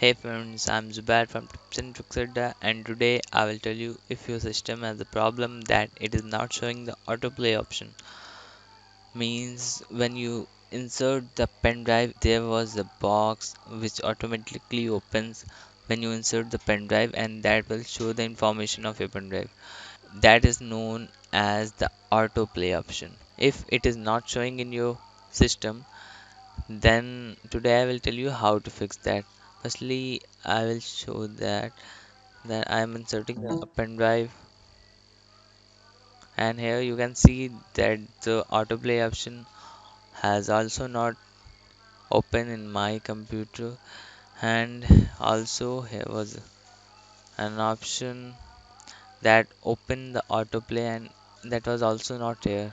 Hey friends, I'm Zubair from Tips and Tricks Adda, and today I will tell you if your system has a problem that it is not showing the autoplay option. Means when you insert the pen drive, there was a box which automatically opens when you insert the pen drive, and that will show the information of your pen drive. That is known as the autoplay option. If it is not showing in your system, then today I will tell you how to fix that. Firstly, I will show that that I am inserting the pen drive. And here you can see that the autoplay option has also not open in my computer. And also here was an option that opened the autoplay and that was also not here.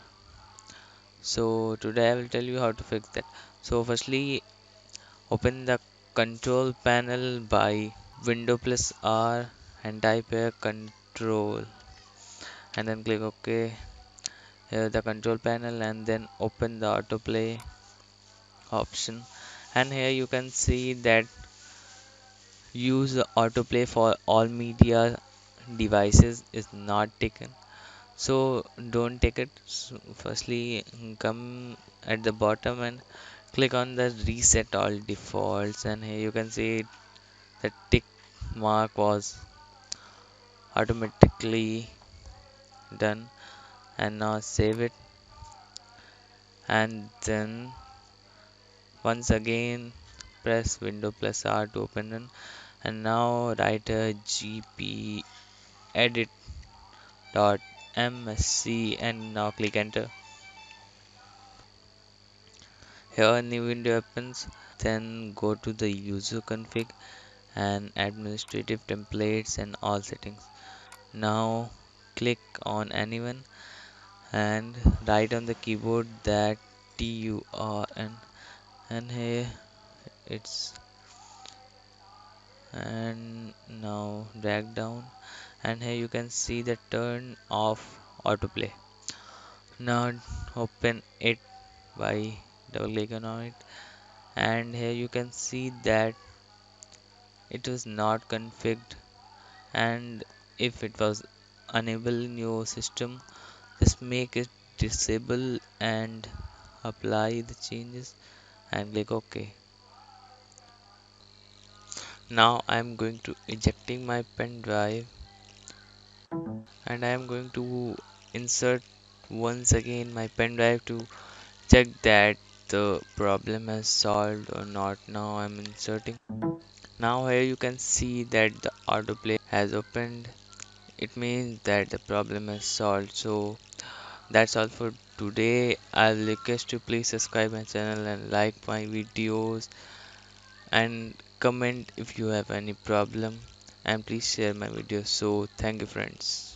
So today I will tell you how to fix that. So firstly open the control panel by window plus R and type here control. And then click OK. Here the control panel and then open the autoplay option. And here you can see that use autoplay for all media devices is not taken. So don't take it. So firstly come at the bottom and click on the reset all defaults and here you can see the tick mark was automatically done and now save it. And then once again press window plus R to open it. And now write a gp edit dot msc and now click enter here a new window opens then go to the user config and administrative templates and all settings. Now click on anyone and write on the keyboard that turn and here it's and now drag down. And here you can see the turn off autoplay. Now open it by double clicking on it and here you can see that it was not configured. And if it was unable in your system just make it disable and apply the changes and click ok. Now i'm going to ejecting my pen drive. And i am going to insert once again my pen drive to check that the problem has solved or not. Now i'm inserting. Now here you can see that the autoplay has opened. It means that the problem is solved. So that's all for today. I'll request you please subscribe my channel and like my videos. And comment if you have any problem. And please share my video so thank you friends